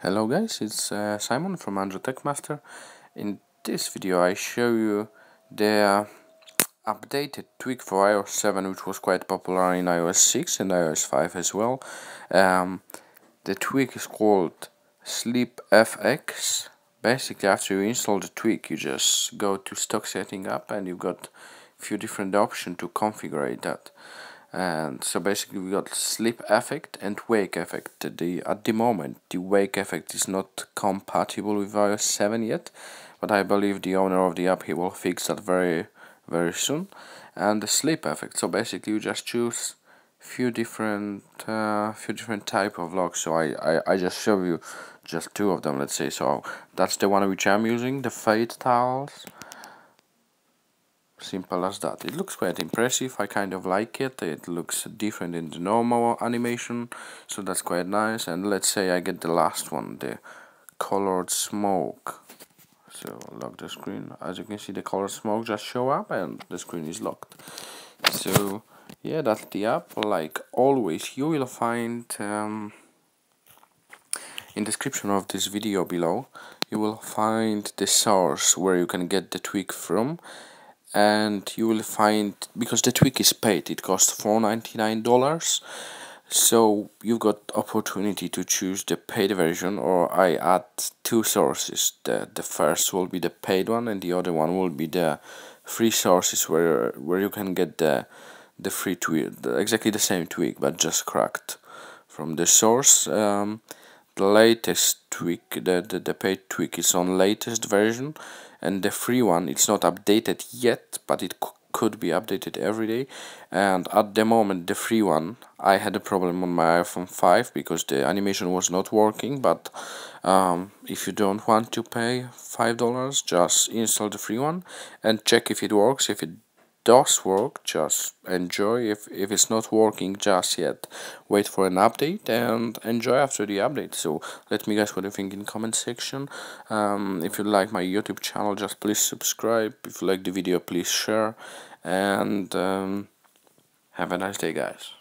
Hello guys, it's uh, Simon from Andro Tech Master. In this video I show you the updated tweak for iOS 7 which was quite popular in iOS 6 and iOS 5 as well. Um, the tweak is called SleepFX. Basically after you install the tweak you just go to stock setting up and you've got a few different options to configure that and so basically we got sleep effect and wake effect. The at the moment the wake effect is not compatible with iOS 7 yet but I believe the owner of the app he will fix that very very soon. And the sleep effect. So basically you just choose few different uh, few different type of locks so I, I, I just show you just two of them let's say. So that's the one which I'm using the fade tiles simple as that. It looks quite impressive. I kind of like it. It looks different in the normal animation so that's quite nice. And let's say I get the last one the colored smoke. So lock the screen. As you can see the colored smoke just show up and the screen is locked. So yeah that's the app. Like always you will find um, in description of this video below you will find the source where you can get the tweak from and you will find because the tweak is paid it costs 499 dollars. So you've got opportunity to choose the paid version or I add two sources. The, the first will be the paid one and the other one will be the free sources where where you can get the the free tweak the, exactly the same tweak but just cracked from the source. Um, the latest tweak the, the, the paid tweak is on latest version and the free one it's not updated yet but it could be updated every day. And at the moment the free one I had a problem on my iPhone 5 because the animation was not working but um, if you don't want to pay five dollars just install the free one and check if it works. If it does work just enjoy. If, if it's not working just yet wait for an update and enjoy after the update. So let me guys what you think in comment section. Um, if you like my youtube channel just please subscribe. If you like the video please share. And um, have a nice day guys